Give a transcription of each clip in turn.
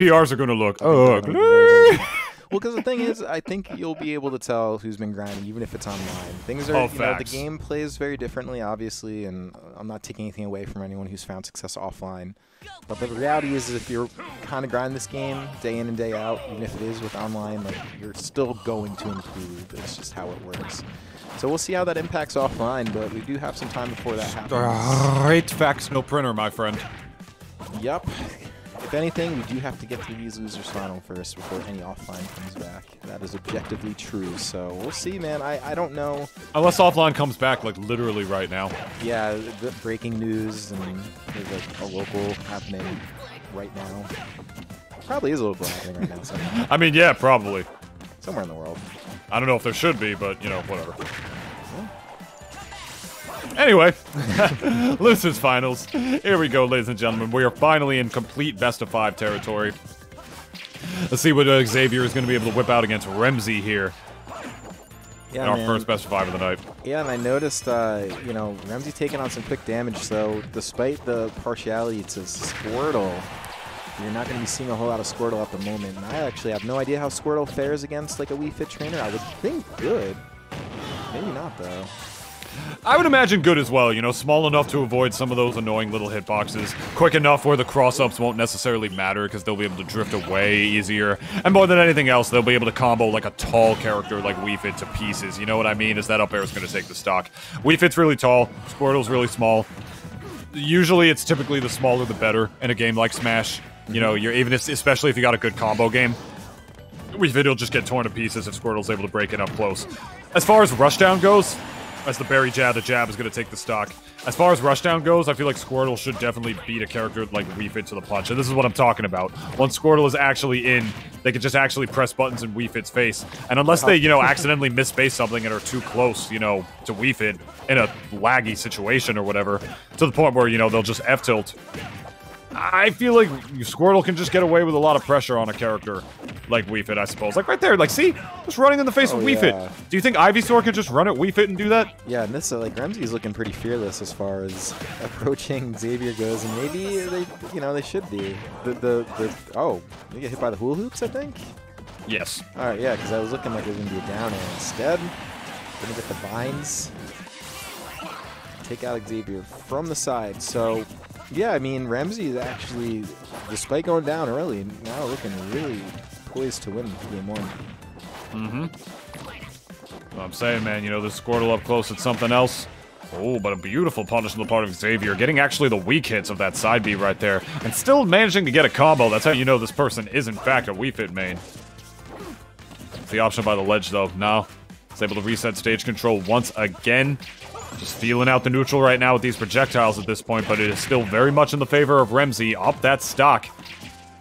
PRs are gonna look oh, ugly. Well, because the thing is, I think you'll be able to tell who's been grinding, even if it's online. Things are, Oh, you know, the game plays very differently, obviously, and I'm not taking anything away from anyone who's found success offline. But the reality is, is if you're kind of grinding this game day in and day out, even if it is with online, like you're still going to improve. It's just how it works. So we'll see how that impacts offline, but we do have some time before that happens. Great fax no printer, my friend. Yep. If anything, we do have to get to these losers final first before any offline comes back. That is objectively true. So we'll see, man. I, I don't know. Unless offline comes back, like literally right now. Yeah, breaking news and there's like a local happening right now. Probably is a local happening right now somewhere, I mean, yeah, probably. somewhere in the world. I don't know if there should be, but you know, whatever. Anyway, losers finals. Here we go, ladies and gentlemen. We are finally in complete best of five territory. Let's see what uh, Xavier is going to be able to whip out against Remzi here Yeah, in our man. first best of five of the night. Yeah, and I noticed, uh, you know, Remzi taking on some quick damage, so despite the partiality to Squirtle, you're not going to be seeing a whole lot of Squirtle at the moment. And I actually have no idea how Squirtle fares against, like, a Wii Fit trainer. I would think good. Maybe not, though. I would imagine good as well, you know, small enough to avoid some of those annoying little hitboxes, quick enough where the cross-ups won't necessarily matter because they'll be able to drift away easier, and more than anything else, they'll be able to combo like a tall character like Wii Fit to pieces, you know what I mean, is that up air is going to take the stock. Wii Fit's really tall, Squirtle's really small. Usually it's typically the smaller the better in a game like Smash. You know, you're even if, especially if you got a good combo game. Wii Fit will just get torn to pieces if Squirtle's able to break it up close. As far as Rushdown goes, as the berry jab, the jab is going to take the stock. As far as Rushdown goes, I feel like Squirtle should definitely beat a character like Fit to the punch. And this is what I'm talking about. Once Squirtle is actually in, they can just actually press buttons in Wii Fit's face. And unless they, you know, accidentally misspace something and are too close, you know, to Fit in a laggy situation or whatever, to the point where, you know, they'll just F-tilt. I feel like Squirtle can just get away with a lot of pressure on a character like Wii Fit, I suppose. Like right there, like see, just running in the face Oh, of Wii yeah. Do you think Ivysaur can just run at Wii Fit and do that? Yeah, and this, uh, like, Remzi's looking pretty fearless as far as approaching Xavier goes, and maybe they, you know, they should be. The, the, the, oh, they get hit by the hula hoops, I think? Yes. All right, yeah, because I was looking like it was going to be a down air. Instead, to get the vines. Take out Xavier from the side. So, yeah, I mean, Remzi is actually, despite going down early, now looking really poised to win game one. Mm-hmm. I'm saying, man, you know, this Squirtle up close, it's something else. Oh, but a beautiful punish on the part of Xavier, getting actually the weak hits of that side B right there, and still managing to get a combo. That's how you know this person is, in fact, a Wii Fit main. The option by the ledge, though. Now, it's able to reset stage control once again. Just feeling out the neutral right now with these projectiles at this point, but it is still very much in the favor of Remzi. Up that stock.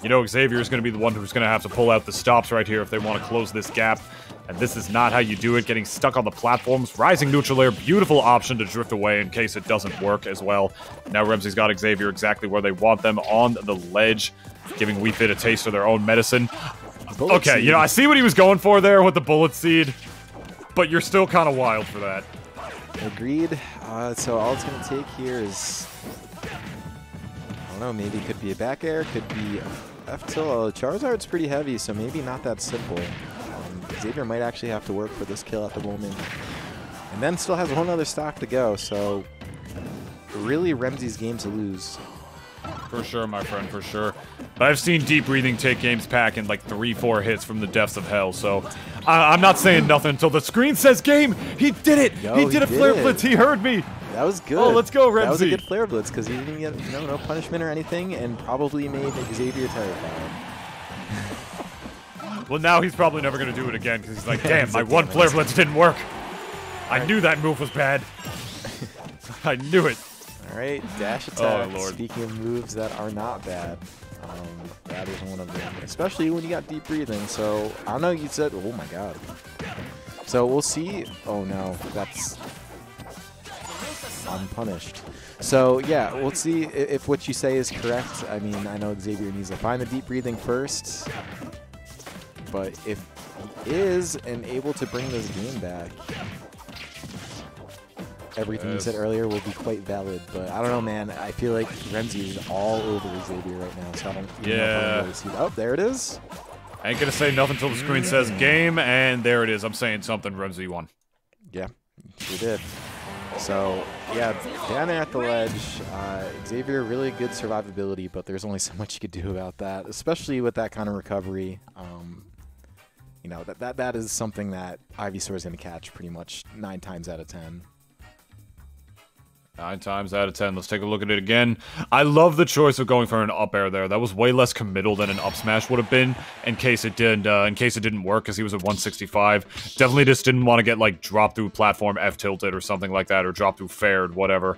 You know Xavier is going to be the one who's going to have to pull out the stops right here if they want to close this gap. And this is not how you do it, getting stuck on the platforms. Rising neutral air, beautiful option to drift away in case it doesn't work as well. Now Remzi's got Xavier exactly where they want them, on the ledge, giving Wii Fit a taste of their own medicine. Bullet okay, seed. you know, I see what he was going for there with the bullet seed, but you're still kind of wild for that. Agreed. Uh, so all it's going to take here is, I don't know, maybe could be a back air, could be F tilt. Charizard's pretty heavy, so maybe not that simple. Um, Xavier might actually have to work for this kill at the moment. And then still has one other stock to go, so really Remzi's game to lose. For sure, my friend, for sure. But I've seen Deep Breathing take games pack in like three, four hits from the depths of hell, so I- I'm not saying nothing until the screen says game! He did it! Yo, he he did a did flare blitz, he heard me! That was good. Oh, let's go, That was a good flare blitz because he didn't get no, no punishment or anything and probably made Xavier terrified. Well, now he's probably never gonna do it again because he's like, damn, my one flare blitz didn't work. I knew that move was bad. I knew it. All right, dash attack. Oh, Lord. Speaking of moves that are not bad, um, that is one of them. Especially when you got deep breathing. So I don't know. You said, oh my god. So we'll see. Oh no, that's unpunished. So yeah, we'll see i- if what you say is correct. I mean, I know Xavier needs to find the deep breathing first, but if he is and able to bring this game back, everything you said earlier will be quite valid, but I don't know, man. I feel like Remzi is all over Xavier right now, so I don't even know if Yeah. I'm really see. Oh, there it is. I ain't gonna say nothing until the screen says game, and there it is. I'm saying something. Remzi won. Yeah, sure did. So, yeah, down there at the ledge, uh, Xavier, really good survivability, but there's only so much you could do about that, especially with that kind of recovery. Um, you know, that, that that is something that Ivysaur is going to catch pretty much nine times out of ten. Nine times out of ten. Let's take a look at it again. I love the choice of going for an up air there. That was way less committal than an up smash would have been in case it did. Uh, in case it didn't work, because he was at 165. Definitely just didn't want to get like drop through platform F tilted or something like that, or drop through fared, whatever.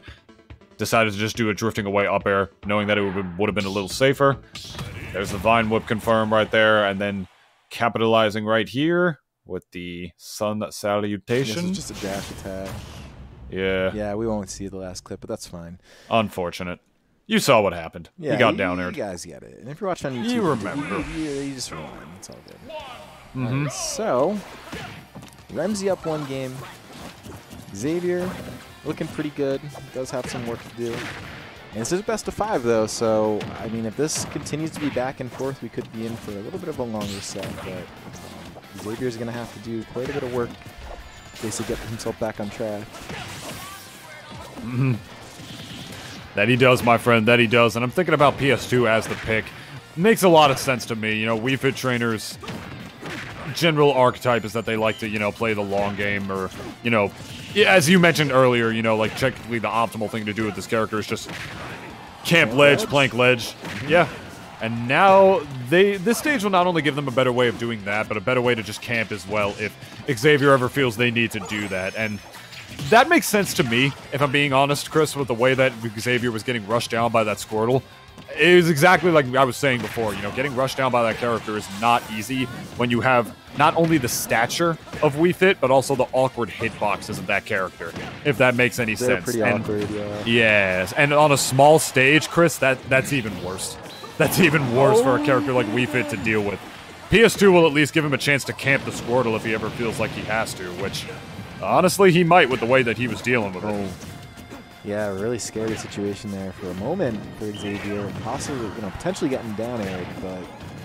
Decided to just do a drifting away up air, knowing that it would have been a little safer. There's the vine whip confirm right there, and then capitalizing right here with the sun This is salutation. just a dash attack. Yeah, Yeah, we won't see the last clip, but that's fine. unfortunate. You saw what happened. Yeah, he got you, down You guys get it. And if you're watching on YouTube, You remember. You, you, you just rewind. It's all good. Mhm. Alright, so, Remzi up one game. Xavier looking pretty good. Does have some work to do. And this is best of five, though, so, I mean, if this continues to be back and forth, we could be in for a little bit of a longer set, but Xavier's going to have to do quite a bit of work case he get himself back on track. That he does, my friend. That he does. And I'm thinking about PS2 as the pick. Makes a lot of sense to me. You know, Wii Fit trainers' general archetype is that they like to, you know, play the long game or, you know, as you mentioned earlier, you know, like technically the optimal thing to do with this character is just camp ledge, ledge? plank ledge. Mm-hmm. Yeah. And now they this stage will not only give them a better way of doing that, but a better way to just camp as well if Xavier ever feels they need to do that. And that makes sense to me, if I'm being honest, Chris, with the way that Xavier was getting rushed down by that Squirtle. It was exactly like I was saying before, you know, getting rushed down by that character is not easy when you have not only the stature of Wii Fit, but also the awkward hitboxes of that character, if that makes any They're sense. pretty And- awkward, yeah. Yes, and on a small stage, Chris, that that's even worse. That's even worse for a character like Wii Fit to deal with. PS2 will at least give him a chance to camp the Squirtle if he ever feels like he has to, which honestly he might with the way that he was dealing with it. Oh. Yeah, really scary situation there for a moment for Xavier. Possibly, you know, potentially getting down aired, but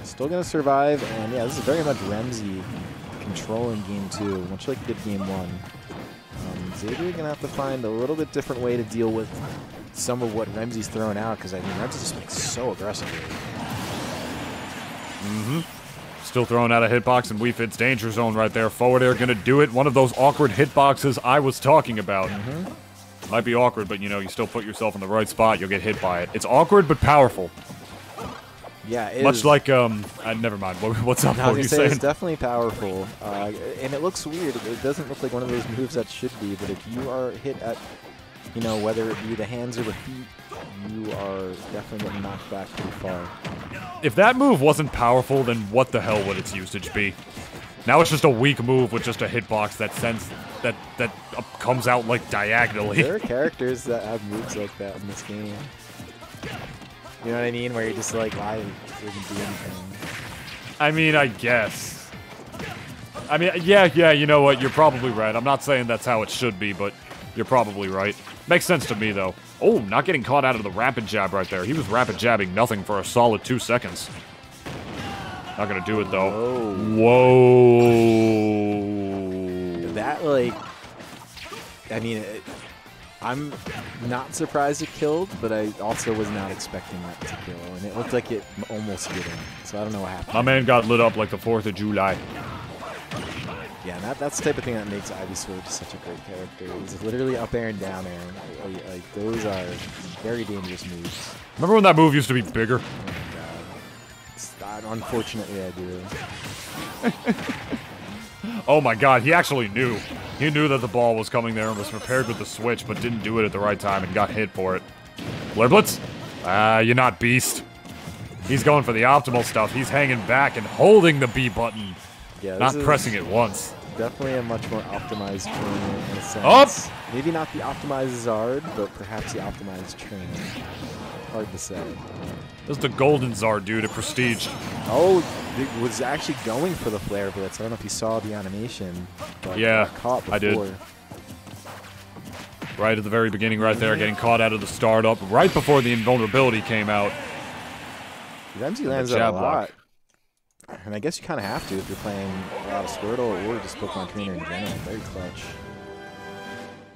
still going to survive. And yeah, this is very much Remzi controlling game two, much like he did game one. Um, Xavier going to have to find a little bit different way to deal with some of what Remzi's throwing out, because I mean, Remzi just makes so aggressively. Still throwing out a hitbox and Wii Fit's danger zone right there. Forward air gonna do it. One of those awkward hitboxes I was talking about. Might be awkward, but you know, you still put yourself in the right spot, you'll get hit by it. It's awkward but powerful. Yeah, it Much is- like um uh, never mind. What, what's up? No, What you say saying? it's definitely powerful, uh, and it looks weird. It doesn't look like one of those moves that should be. But if you are hit at, you know, whether it be the hands or the feet, you are definitely getting knocked back pretty far. If that move wasn't powerful, then what the hell would its usage be? Now it's just a weak move with just a hitbox that sends that that uh, comes out like diagonally. There are characters that have moves like that in this game. You know what I mean? Where you're just like, why didn't do anything? I mean, I guess. I mean, yeah, yeah. You know what? You're probably right. I'm not saying that's how it should be, but you're probably right. Makes sense to me though. Oh, not getting caught out of the rapid jab right there. He was rapid jabbing nothing for a solid two seconds. Not gonna do it though. Oh, Whoa. that like, I mean, it, I'm not surprised it killed, but I also was not expecting that to kill, and it looked like it almost did him. So I don't know what happened. My man got lit up like the 4th of July. Yeah, that, that's the type of thing that makes Ivysaur just such a great character. He's literally up air and down air. Like, like, those are very dangerous moves. Remember when that move used to be bigger? Oh my god. Uh, unfortunately, I do. Oh my god, he actually knew. He knew that the ball was coming there and was prepared with the switch, but didn't do it at the right time and got hit for it. Flare blitz? Ah, you're not beast. He's going for the optimal stuff. He's hanging back and holding the B button, Yeah, not is pressing it once. Definitely a much more optimized trainer in a sense. Up! Maybe not the optimized Zard, but perhaps the optimized trainer. Hard to say. This is the golden Zard dude at Prestige. Oh, it was actually going for the flare blitz. I don't know if you saw the animation, but Yeah, caught before. I did. right at the very beginning, right there, getting caught out of the startup right before the invulnerability came out. Remzi lands that a lot. And I guess you kind of have to if you're playing a lot of Squirtle or just Pokemon Trainer in general. Very clutch.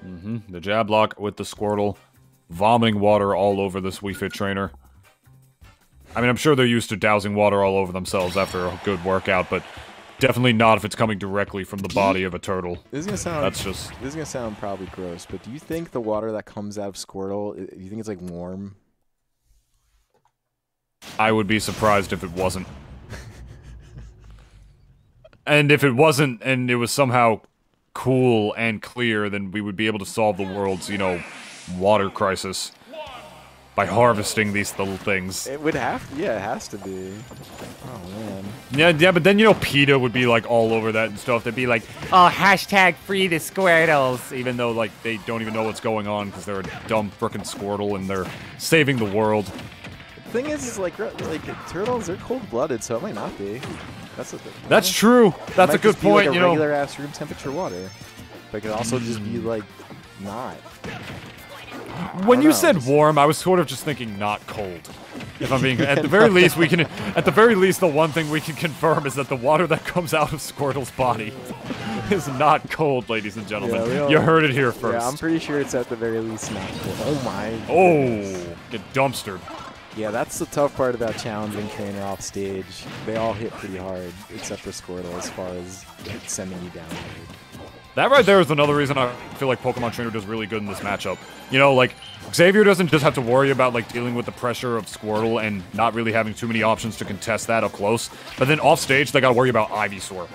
Mm-hmm. The jab lock with the Squirtle, vomiting water all over this Wii Fit trainer. I mean, I'm sure they're used to dousing water all over themselves after a good workout, but definitely not if it's coming directly from the body of a turtle. This is gonna sound. That's just. This is gonna sound probably gross, but do you think the water that comes out of Squirtle, do you think it's like warm? I would be surprised if it wasn't. And if it wasn't, and it was somehow cool and clear, then we would be able to solve the world's, you know, water crisis by harvesting these little things. It would have, to, yeah, it has to be. Oh man. Yeah, yeah, but then you know PETA would be like all over that and stuff. They'd be like, "Oh, hashtag free the Squirtles," even though like they don't even know what's going on because they're a dumb frickin' Squirtle and they're saving the world. The thing is, is like like turtles, they're cold-blooded, so it might not be. That's a, That's true. That's a good point. Like a you know, regular ass room temperature water. But it could also just be like not. When you know, said just- warm, I was sort of just thinking not cold. If I'm being, at the very least, we can, at the very least, the one thing we can confirm is that the water that comes out of Squirtle's body is not cold, ladies and gentlemen. Yeah, all- you heard it here first. Yeah, I'm pretty sure it's at the very least not cool. Oh my. oh, get dumpstered. Yeah, that's the tough part about challenging trainer off stage. They all hit pretty hard, except for Squirtle, as far as sending you down. That right there is another reason I feel like Pokemon Trainer does really good in this matchup. You know, like, Xavier doesn't just have to worry about, like, dealing with the pressure of Squirtle and not really having too many options to contest that up close. But then off stage, they gotta worry about Ivysaur.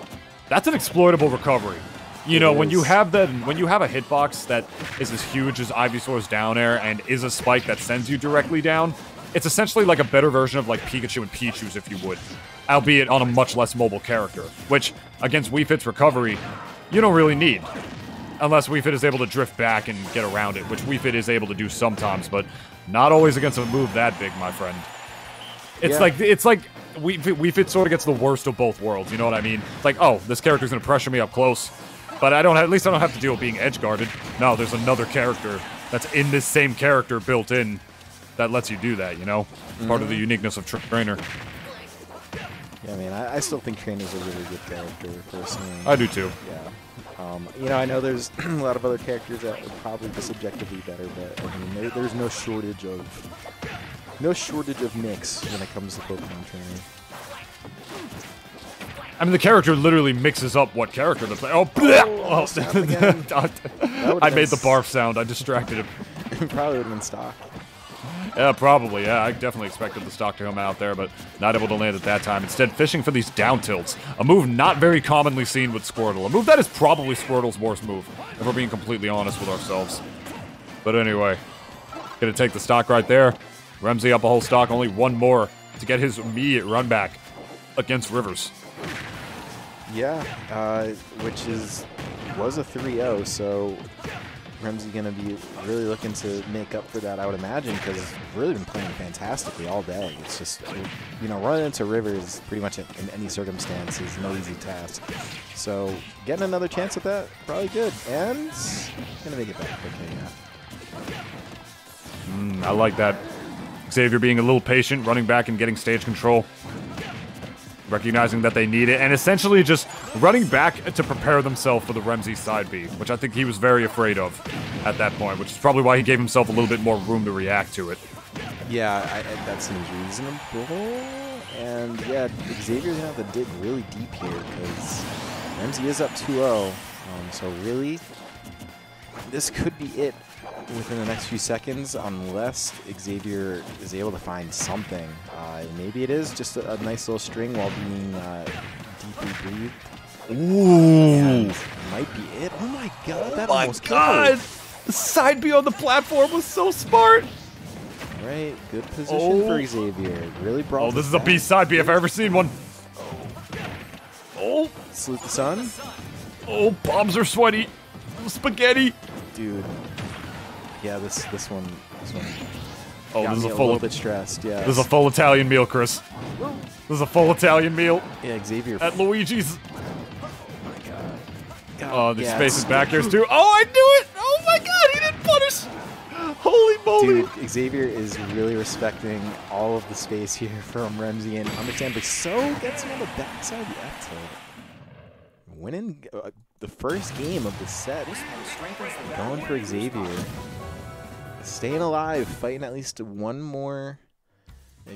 That's an exploitable recovery. You It know, when you have that, when you have a hitbox that is as huge as Ivysaur's down air and is a spike that sends you directly down, it's essentially like a better version of like Pikachu and Pichu's, if you would, albeit on a much less mobile character. Which against Wii Fit's recovery, you don't really need, unless Wii Fit is able to drift back and get around it, which Wii Fit is able to do sometimes, but not always against a move that big, my friend. It's Yeah. like it's like Wii Fit, Wii Fit sort of gets the worst of both worlds. You know what I mean? It's like, oh, this character's gonna pressure me up close, but I don't. Have, at least I don't have to deal with being edge guarded. No, there's another character that's in this same character built in that lets you do that. You know, part of the uniqueness of tra- trainer. Yeah, I mean, I, I still think Trainer's a really good character, personally. I do too. Yeah. Um, you know, I know there's a lot of other characters that would probably be subjectively better, but I mean, there, there's no shortage of no shortage of mix when it comes to Pokemon training. I mean, the character literally mixes up what character to play. Oh, bleh! Oh, snap I made the barf sound. I distracted him. probably would have been stock. Yeah, probably. Yeah, I definitely expected the stock to come out there, but not able to land at that time. Instead, fishing for these down tilts. A move not very commonly seen with Squirtle. A move that is probably Squirtle's worst move, if we're being completely honest with ourselves. But anyway, gonna take the stock right there. Remzi up a whole stock, only one more to get his immediate run back against Rivers. Yeah, uh, which is was a 3-0, so Remzi going to be really looking to make up for that, I would imagine, because really been playing fantastically all day. It's just, you know, running into Rivers pretty much in any circumstance is no easy task. So getting another chance at that, probably good. And going to make it back. Yeah. Mm, I like that. Xavier being a little patient, running back and getting stage control. Recognizing that they need it, and essentially just running back to prepare themselves for the Remzi side B, which I think he was very afraid of at that point, which is probably why he gave himself a little bit more room to react to it. Yeah, I, I, that seems reasonable. And yeah, Xavier's gonna have to dig really deep here because Remzi is up 2-0. Um, so really, this could be it within the next few seconds unless Xavier is able to find something. Uh, maybe it is just a, a nice little string while being uh, deeply breathed. Ooh! might be it. Oh my god, that My almost God! killed. The side B on the platform was so smart! Right, good position Oh. for Xavier. Really brought Oh, this is a back. B side B if I've ever seen one. Oh, Salute the sun. oh, bombs are sweaty. Spaghetti. Dude. Yeah, this this one this one Oh, this is a a full little bit stressed. Yeah. This is a full Italian meal, Chris. This is a full Italian meal yeah, Xavier. at Luigi's. Oh my god. Oh, the yeah, space is back here too. Oh, I knew it! Oh my god, he didn't punish Holy moly! Dude, Xavier is really respecting all of the space here from Remzi and understandably so gets him on the backside of the F tilt. Winning uh, the first game of the set. Going for Xavier. Staying alive, fighting at least one more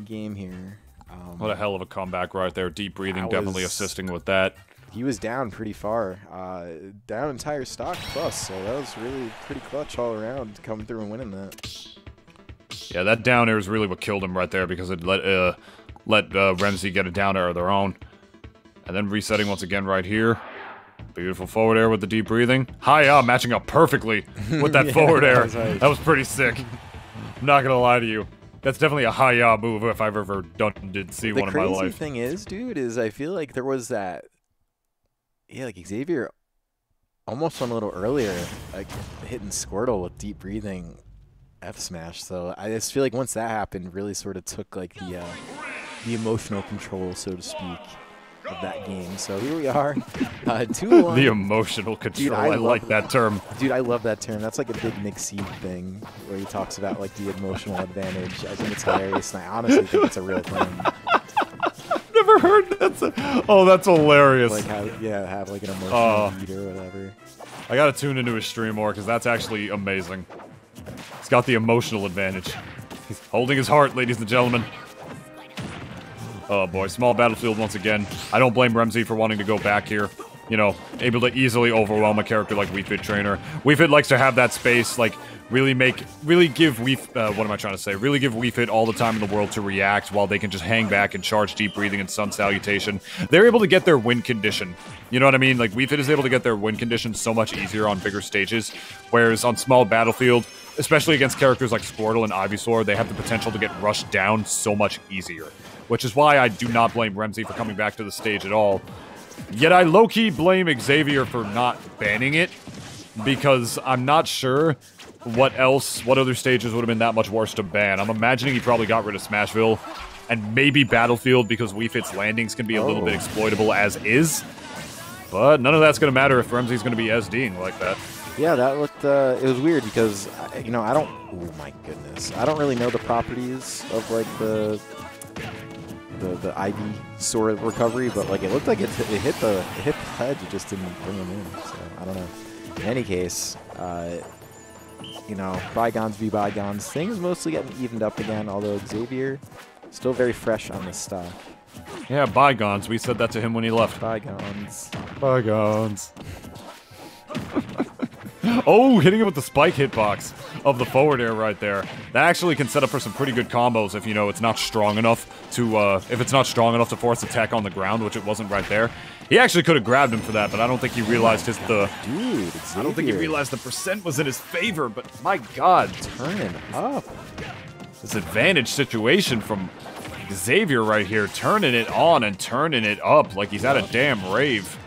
game here. Um, What a hell of a comeback right there. Deep breathing definitely was- assisting with that. he was down pretty far, uh, down entire stock plus, so that was really pretty clutch all around, coming through and winning that. Yeah, that down air is really what killed him right there because it let uh, let uh, Remzi get a down air of their own. And then resetting once again right here. Beautiful forward air with the deep breathing. Hi, uh, matching up perfectly with that Yeah, forward that air. was nice. That was pretty sick. I'm not gonna lie to you. That's definitely a high uh move if I've ever done did see the one in my crazy life. thing is, dude, is I feel like there was that, yeah, like Xavier almost went a little earlier, like hitting Squirtle with deep breathing F smash. So I just feel like once that happened, really sort of took like the uh, the emotional control, so to speak, of that game. So here we are, uh, two one. The emotional control. I I, love like that term. Dude, I love that term. That's like a big Nick Seed thing where he talks about like the emotional advantage. I think it's hilarious, and I honestly think it's a real thing. Never heard that. Oh, that's hilarious. Like how, yeah, have like an emotional lead or whatever. I gotta tune into his stream more because that's actually amazing. He's got the emotional advantage. He's holding his heart, ladies and gentlemen. Oh boy, small battlefield once again. I don't blame Remzi for wanting to go back here. You know, able to easily overwhelm a character like Wii Fit Trainer. Wii Fit likes to have that space, like, really make, really give Wii, uh, what am I trying to say? Really give Wii Fit all the time in the world to react while they can just hang back and charge deep breathing and sun salutation. They're able to get their win condition. You know what I mean? Like, Wii Fit is able to get their win condition so much easier on bigger stages, whereas on small battlefield, especially against characters like Squirtle and Ivysaur, they have the potential to get rushed down so much easier. Which is why I do not blame Remzi for coming back to the stage at all. Yet I low-key blame Xavier for not banning it, because I'm not sure what else, what other stages would have been that much worse to ban. I'm imagining he probably got rid of Smashville, and maybe Battlefield because Wii Fit's landings can be a little Oh. bit exploitable as is. But none of that's going to matter if Remzi's going to be SDing like that. Yeah, that looked. Uh, it was weird because you know I don't. Oh my goodness, I don't really know the properties of like the the the IV sword recovery, but like it looked like it, it hit the it hit the hedge, it just didn't bring him in. So I don't know. In any case, uh, you know, bygones be bygones. Things mostly getting evened up again, although Xavier still very fresh on the stock. Yeah, bygones. We said that to him when he left. Bygones. Bygones. oh, hitting him with the spike hitbox of the forward air right there. That actually can set up for some pretty good combos if you know it's not strong enough to uh, if it's not strong enough to force attack on the ground, which it wasn't right there. He actually could have grabbed him for that, but I don't think he realized his the. Dude, Xavier. I don't think he realized the percent was in his favor. But my God, turning up. this advantage situation from Xavier right here, turning it on and turning it up like he's at a damn rave.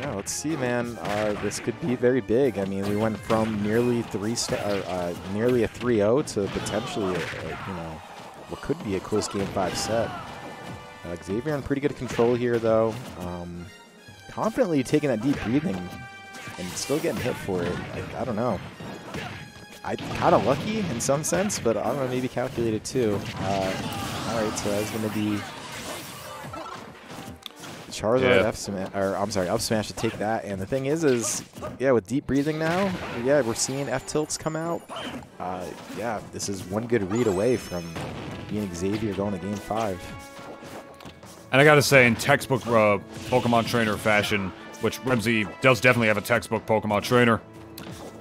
Yeah, let's see, man. Uh, this could be very big. I mean, we went from nearly three star, uh, uh, nearly a 3-0 to potentially, a, a, you know, what could be a close game five set. Uh, Xavier in pretty good control here, though. Um, confidently taking that deep breathing and still getting hit for it. Like, I don't know. I kind of lucky in some sense, but I don't know, maybe calculated too. Uh, all right, so that's going to be Charizard Yeah. F smash, or I'm sorry, up smash to take that. And the thing is, is yeah, with deep breathing now, yeah, we're seeing F tilts come out. Uh, yeah, this is one good read away from being Xavier going to game five. And I gotta say, in textbook uh, Pokemon trainer fashion, which Remzi does definitely have a textbook Pokemon trainer,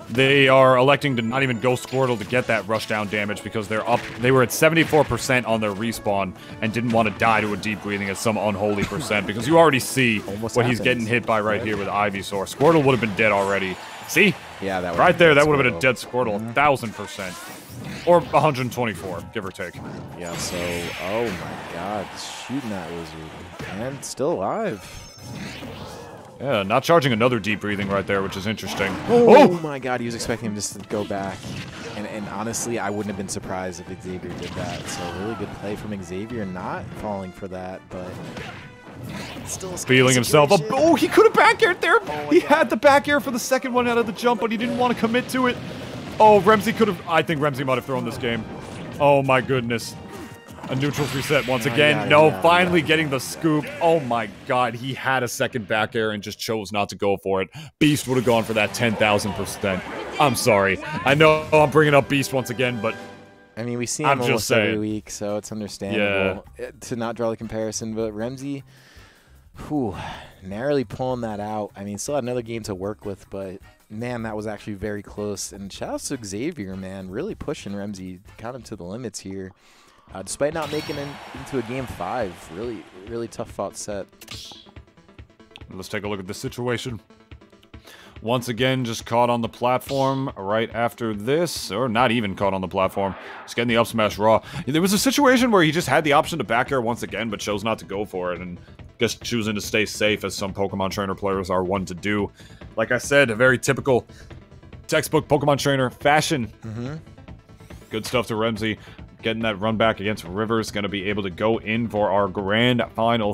they are electing to not even go Squirtle to get that rushdown damage because they're up. They were at 74% on their respawn and didn't want to die to a deep breathing at some unholy percent because you already see Almost what he's getting hit by right here with Ivysaur. Squirtle would have been dead already. See? Yeah, that Right there, that would have been a dead Squirtle, a thousand percent. Or 124, give or take. Yeah, so, oh my god, shooting that wizard. And still alive. Yeah, not charging another deep breathing right there, which is interesting. Oh, oh, my god, he was expecting him just to go back. And, and honestly, I wouldn't have been surprised if Xavier did that. So really good play from Xavier, not falling for that, but still a feeling himself up. situation. Oh, he could have back aired there. Oh my he God. had the back air for the second one out of the jump, but he didn't want to commit to it. Oh, Remzi could have. I think Remzi might have thrown this game. Oh my goodness. A neutrals reset once again. yeah, no, yeah, finally yeah. getting the scoop. Oh my god, he had a second back air and just chose not to go for it. Beast would have gone for that 10,000%. I'm sorry. I know I'm bringing up Beast once again, but I mean, we see I'm him just almost every week, so it's understandable uh, to not draw the comparison. But Remzi, whew, narrowly pulling that out. I mean, still had another game to work with, but man, that was actually very close. And shout out to Xavier, man, really pushing Remzi kind of to the limits here. Uh, despite not making it into a game five, really, really tough fought set. Let's take a look at the situation. Once again, just caught on the platform right after this, or not even caught on the platform. Just getting the up smash raw. There was a situation where he just had the option to back air once again, but chose not to go for it, and just choosing to stay safe, as some Pokemon trainer players are one to do. Like I said, a very typical textbook Pokemon trainer fashion. Mm-hmm. Good stuff to Remzi. Getting that run back against Rivers, going to be able to go in for our grand final